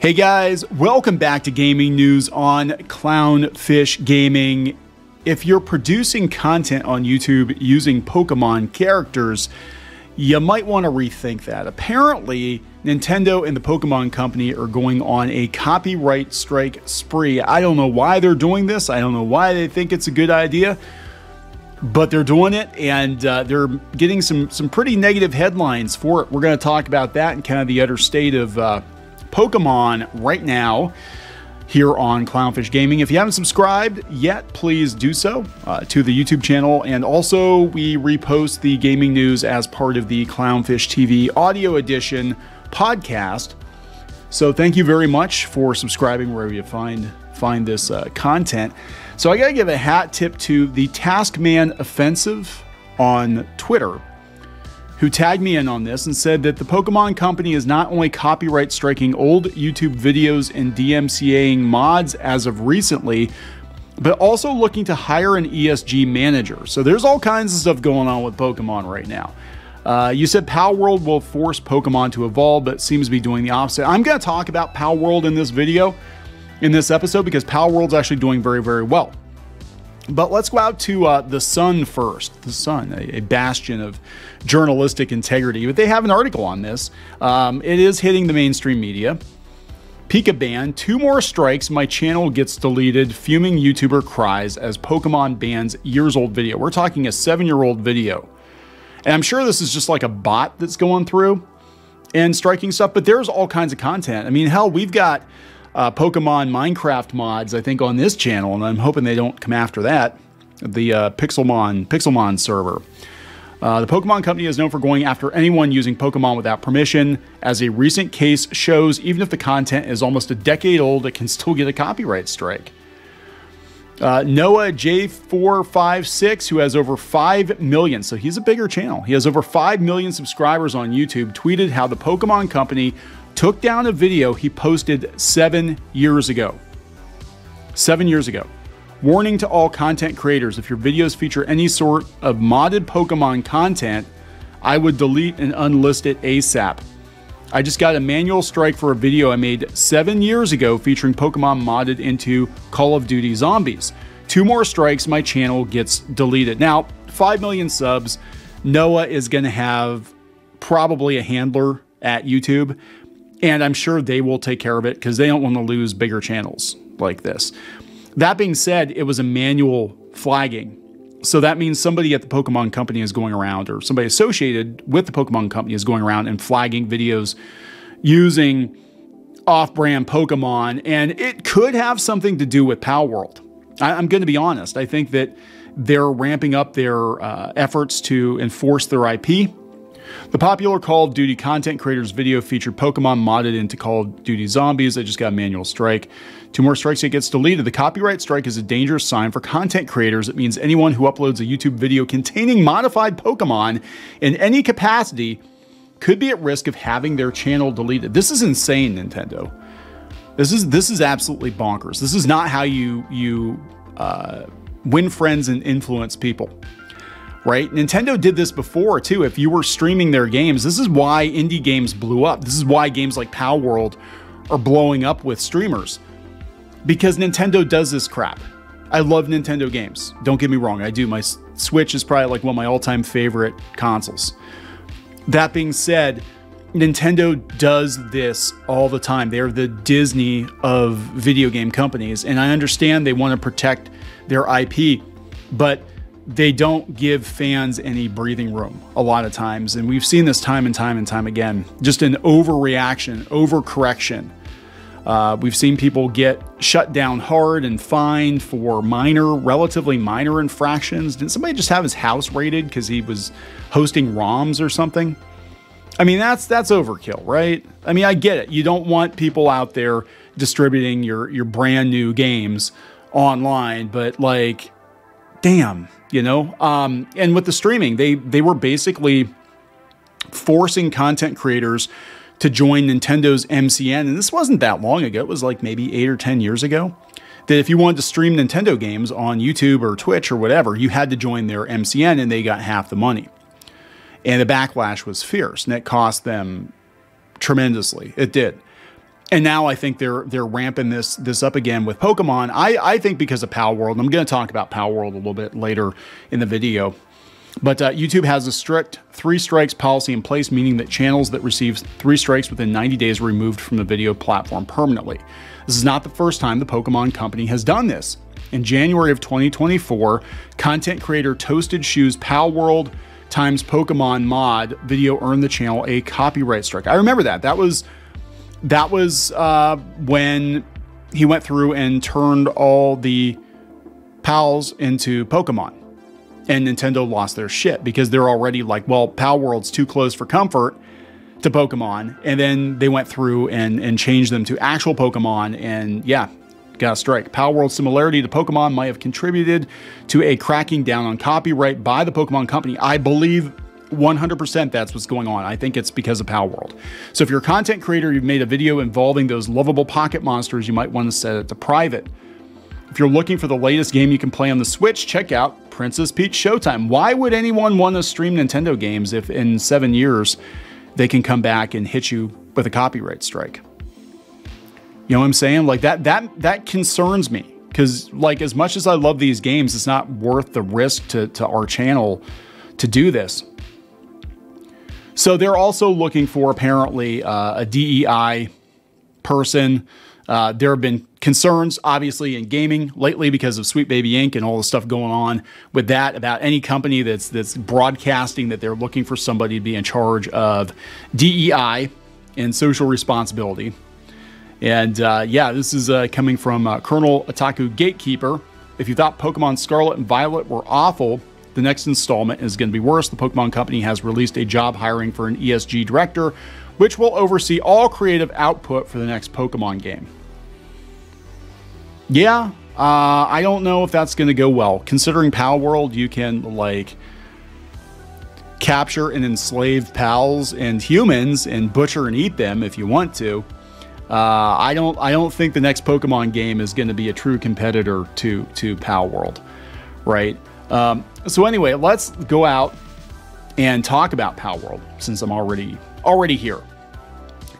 Hey guys, welcome back to Gaming News on Clownfish Gaming. If you're producing content on YouTube using Pokemon characters, you might want to rethink that. Apparently, Nintendo and the Pokemon Company are going on a copyright strike spree. I don't know why they're doing this. I don't know why they think it's a good idea, but they're doing it and uh, they're getting some some pretty negative headlines for it. We're going to talk about that and kind of the utter state of uh, Pokemon right now here on Clownfish Gaming. If you haven't subscribed yet, please do so uh, to the YouTube channel. And also, we repost the gaming news as part of the Clownfish TV audio edition podcast. So thank you very much for subscribing wherever you find find this uh, content. So I got to give a hat tip to the Taskman Offensive on Twitter who tagged me in on this and said that the Pokemon Company is not only copyright striking old YouTube videos and DMCAing mods as of recently, but also looking to hire an ESG manager. So there's all kinds of stuff going on with Pokemon right now. Uh, you said Palworld will force Pokemon to evolve, but seems to be doing the opposite. I'm going to talk about Palworld in this video, in this episode, because Palworld's actually doing very, very well. But let's go out to uh, the Sun first. The Sun, a, a, bastion of journalistic integrity. But they have an article on this. Um, it is hitting the mainstream media. Pika ban, two more strikes, my channel gets deleted. Fuming YouTuber cries as Pokemon bans years old video. We're talking a seven year old video. And I'm sure this is just like a bot that's going through and striking stuff, but there's all kinds of content. I mean, hell, we've got uh, Pokemon Minecraft mods, I think, on this channel, and I'm hoping they don't come after that. The uh, Pixelmon Pixelmon server. Uh, the Pokemon Company is known for going after anyone using Pokemon without permission. As a recent case shows, even if the content is almost a decade old, it can still get a copyright strike. Uh, Noah J456, who has over 5 million, so he's a bigger channel. He has over 5 million subscribers on YouTube, tweeted how the Pokemon Company took down a video he posted seven years ago. Seven years ago. Warning to all content creators if your videos feature any sort of modded Pokemon content, I would delete and unlist it ASAP. I just got a manual strike for a video I made seven years ago featuring Pokemon modded into Call of Duty Zombies. Two more strikes, my channel gets deleted. Now, 5 million subs, Noah is going to have probably a handler at YouTube. And I'm sure they will take care of it because they don't want to lose bigger channels like this. That being said, it was a manual flagging. So that means somebody at the Pokemon company is going around, or somebody associated with the Pokemon company is going around and flagging videos using off brand Pokemon. And it could have something to do with Palworld. I, am going to be honest. I think that they're ramping up their uh, efforts to enforce their IP the popular Call of Duty content creators video featured Pokemon modded into Call of Duty Zombies that just got a manual strike. Two more strikes, it gets deleted. The copyright strike is a dangerous sign for content creators. It means anyone who uploads a YouTube video containing modified Pokemon in any capacity could be at risk of having their channel deleted. This is insane, Nintendo. This is this is absolutely bonkers. This is not how you you uh, win friends and influence people right? Nintendo did this before too. If you were streaming their games, this is why indie games blew up. This is why games like Palworld are blowing up with streamers because Nintendo does this crap. I love Nintendo games. Don't get me wrong, I do. My Switch is probably like one of my all-time favorite consoles. That being said, Nintendo does this all the time. They're the Disney of video game companies, and I understand they want to protect their IP, but they don't give fans any breathing room a lot of times. And we've seen this time and time and time again. Just an overreaction, overcorrection. Uh, we've seen people get shut down hard and fined for minor, relatively minor infractions. Didn't somebody just have his house raided because he was hosting ROMs or something? I mean, that's that's overkill, right? I mean, I get it. You don't want people out there distributing your your brand new games online, but like, damn, you know? Um, and with the streaming they they were basically forcing content creators to join nintendo's mcn and this wasn't that long ago. It was like maybe eight or ten years ago that if you wanted to stream nintendo games on youtube or twitch or whatever you had to join their mcn and they got half the money. And the backlash was fierce and it cost them tremendously. It did and now I think they're they're ramping this this up again with Pokemon. I I think because of Palworld. I'm going to talk about Palworld a little bit later in the video. But uh, YouTube has a strict three strikes policy in place, meaning that channels that receive three strikes within 90 days are removed from the video platform permanently. This is not the first time the Pokemon Company has done this. In January of 2024, content creator Toasted Shoes Pow Palworld times Pokemon mod video earned the channel a copyright strike. I remember that. That was that was uh, when he went through and turned all the pals into Pokemon. And Nintendo lost their shit because they're already like, well, Pal World's too close for comfort to Pokemon. And then they went through and, and changed them to actual Pokemon. And yeah, got a strike. Palworld's similarity to Pokemon might have contributed to a cracking down on copyright by the Pokemon Company. I believe 100% that's what's going on. I think it's because of Palworld. So if you're a content creator, you've made a video involving those lovable pocket monsters, you might want to set it to private. If you're looking for the latest game you can play on the Switch, check out Princess Peach Showtime. Why would anyone want to stream Nintendo games if in seven years they can come back and hit you with a copyright strike? You know what I'm saying? Like that that that concerns me because like as much as I love these games, it's not worth the risk to to our channel to do this. So they're also looking for apparently uh, a DEI person. Uh, there have been concerns, obviously, in gaming lately because of Sweet Baby Inc. and all the stuff going on with that about any company that's that's broadcasting that they're looking for somebody to be in charge of DEI and social responsibility. And uh, yeah, this is uh, coming from uh, Colonel Otaku Gatekeeper. If you thought Pokemon Scarlet and Violet were awful, the next installment is going to be worse. The Pokemon Company has released a job hiring for an ESG director, which will oversee all creative output for the next Pokemon game. Yeah, uh, I don't know if that's going to go well. Considering Pal World, you can like capture and enslave pals and humans and butcher and eat them if you want to. Uh, I don't. I don't think the next Pokemon game is going to be a true competitor to to Pal World, right? Um, so anyway, let's go out and talk about Palworld since I'm already already here.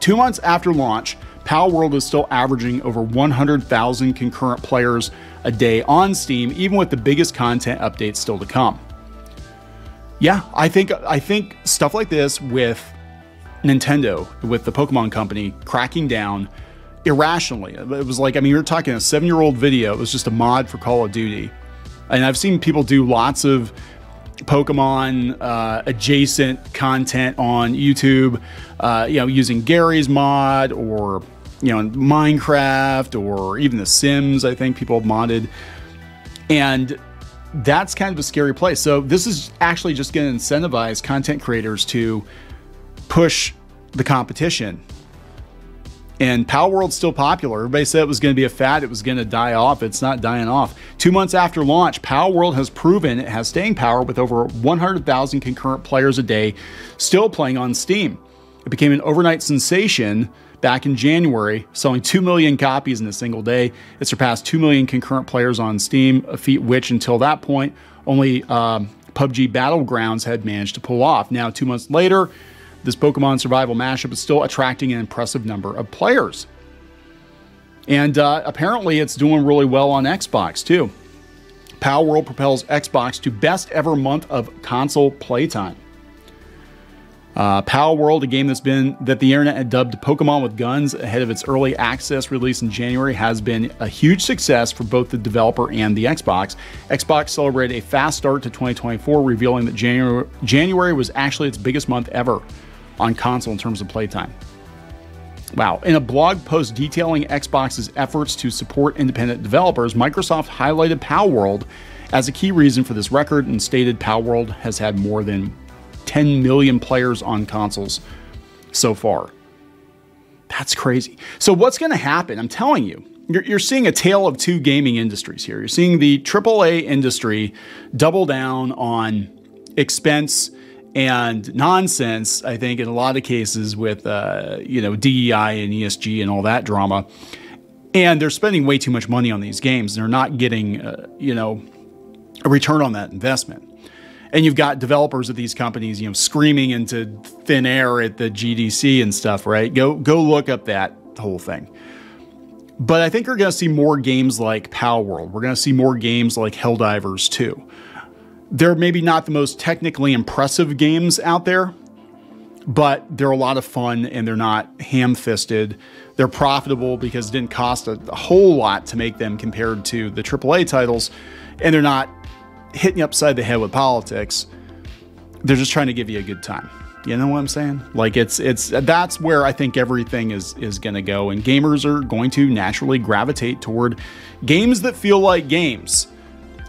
Two months after launch, Palworld is still averaging over 100,000 concurrent players a day on Steam, even with the biggest content updates still to come. Yeah, I think I think stuff like this with Nintendo, with the Pokemon Company cracking down irrationally. It was like I mean, you're talking a seven-year-old video. It was just a mod for Call of Duty and I've seen people do lots of Pokemon uh, adjacent content on YouTube, uh, you know, using Garry's mod or you know Minecraft or even The Sims. I think people have modded, and that's kind of a scary place. So this is actually just going to incentivize content creators to push the competition and Palworld's still popular. Everybody said it was going to be a fad, it was going to die off. It's not dying off. Two months after launch, Power World has proven it has staying power with over 100,000 concurrent players a day still playing on Steam. It became an overnight sensation back in January, selling 2 million copies in a single day. It surpassed 2 million concurrent players on Steam, a feat which, until that point, only um, PUBG Battlegrounds had managed to pull off. Now, two months later, this Pokemon survival mashup is still attracting an impressive number of players. And uh, apparently, it's doing really well on Xbox too. Palworld propels Xbox to best ever month of console playtime. Uh, Palworld, a game that's been that the internet had dubbed Pokemon with Guns ahead of its early access release in January, has been a huge success for both the developer and the Xbox. Xbox celebrated a fast start to 2024, revealing that January, January was actually its biggest month ever on console in terms of playtime. Wow. In a blog post detailing Xbox's efforts to support independent developers, Microsoft highlighted Palworld as a key reason for this record and stated Palworld has had more than 10 million players on consoles so far. That's crazy. So, what's going to happen? I'm telling you, you're, you're, seeing a tale of two gaming industries here. You're seeing the AAA industry double down on expense and nonsense. I think in a lot of cases with uh, you know DEI and ESG and all that drama, and they're spending way too much money on these games. And they're not getting uh, you know a return on that investment. And you've got developers of these companies, you know, screaming into thin air at the GDC and stuff, right? Go go look up that whole thing. But I think we're going to see more games like Palworld. We're going to see more games like Helldivers 2. They're maybe not the most technically impressive games out there, but they're a lot of fun and they're not ham fisted. They're profitable because it didn't cost a, a, whole lot to make them compared to the AAA titles, and they're not hitting you upside the head with politics. They're just trying to give you a good time. You know what I'm saying? Like it's it's that's where I think everything is is going to go and gamers are going to naturally gravitate toward games that feel like games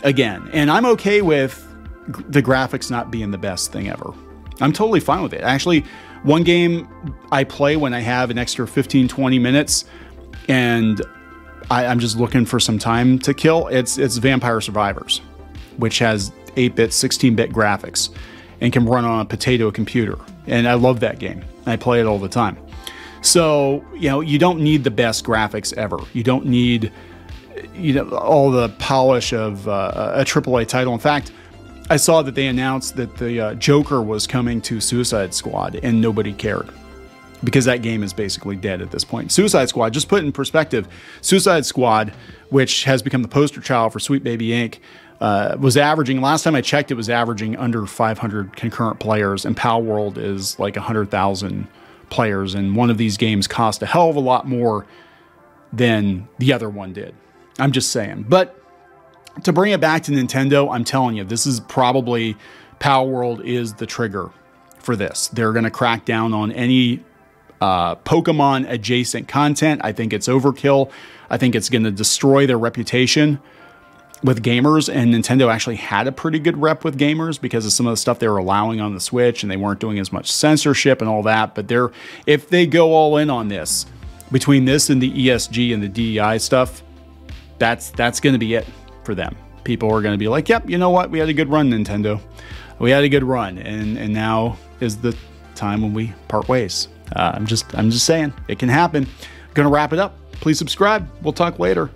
again. And I'm okay with the graphics not being the best thing ever. I'm totally fine with it. Actually, one game I play when I have an extra 15 20 minutes and I, am just looking for some time to kill. It's it's Vampire Survivors, which has 8-bit, 16-bit graphics and can run on a potato computer. And I love that game. I play it all the time. So, you know, you don't need the best graphics ever. You don't need you know all the polish of uh, a AAA title. In fact, I saw that they announced that the uh, Joker was coming to Suicide Squad and nobody cared because that game is basically dead at this point. Suicide Squad, just put in perspective, Suicide Squad, which has become the poster child for Sweet Baby Inc., uh, was averaging last time I checked, it was averaging under 500 concurrent players, and Pal World is like 100,000 players. And one of these games cost a hell of a lot more than the other one did. I'm just saying. But to bring it back to Nintendo, I'm telling you, this is probably Palworld is the trigger for this. They're going to crack down on any uh, Pokemon adjacent content. I think it's overkill. I think it's going to destroy their reputation with gamers, and Nintendo actually had a pretty good rep with gamers because of some of the stuff they were allowing on the Switch, and they weren't doing as much censorship and all that. But they're if they go all in on this, between this and the ESG and the DEI stuff, that's that's going to be it for them. People are going to be like, "Yep, you know what? We had a good run, Nintendo. We had a good run, and and now is the time when we part ways." Uh, I'm just I'm just saying it can happen. To wrap it up. Please subscribe. We'll talk later.